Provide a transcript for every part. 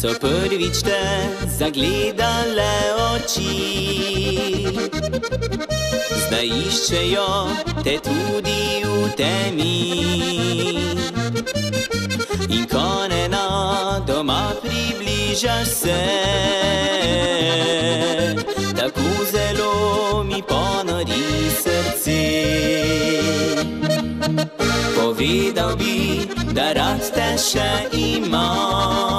so prvič te zagledale oči. Zdaj iščejo te tudi v temi. In ko ne na doma približaš se, tako zelo mi ponori srce. Povedal bi, da rad te še imam.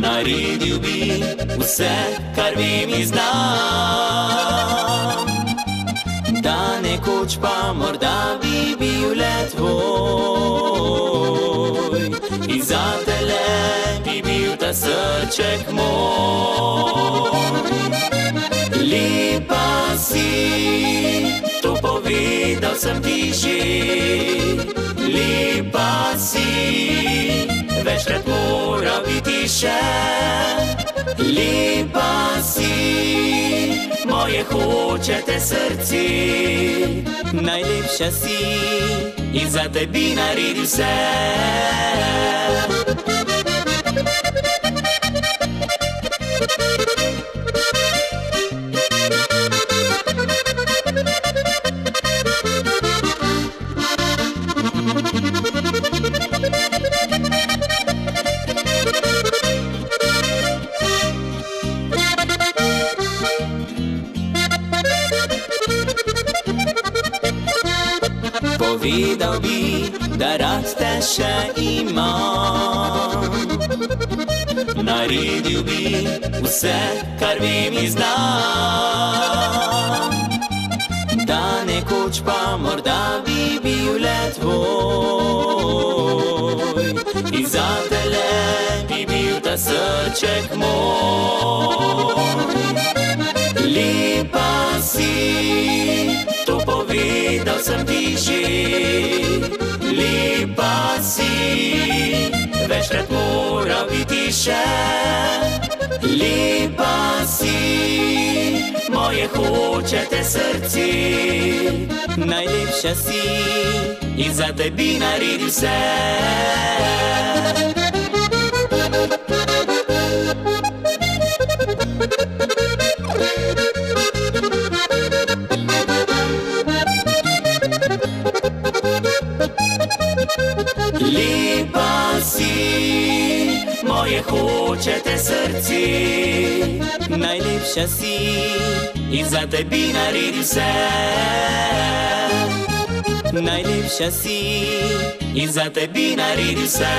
Naredil bi vse, kar vem in znam. Da nekoč pa morda bi bil le tvoj. In za tele bi bil ta srček moj. Lepa si, to povedal sem ti že. Še. Lepa si, moje hočete srce. Najlepša si in za tebi naredil vse. Povedal bi, da rad te še imam. Naredil bi vse, kar vem in znam. Da nekoč pa morda bi bil le tvoj. In za tele bi bil ta srček moj. Sem ti že. Lepa si, večkrat mora biti še. Lepa si, moje hočete srce. Najlepša si in za tebi naredil vse. Hočete srce. Najlepša si in za tebi naredil vse. Najlepša si in za tebi naredil vse.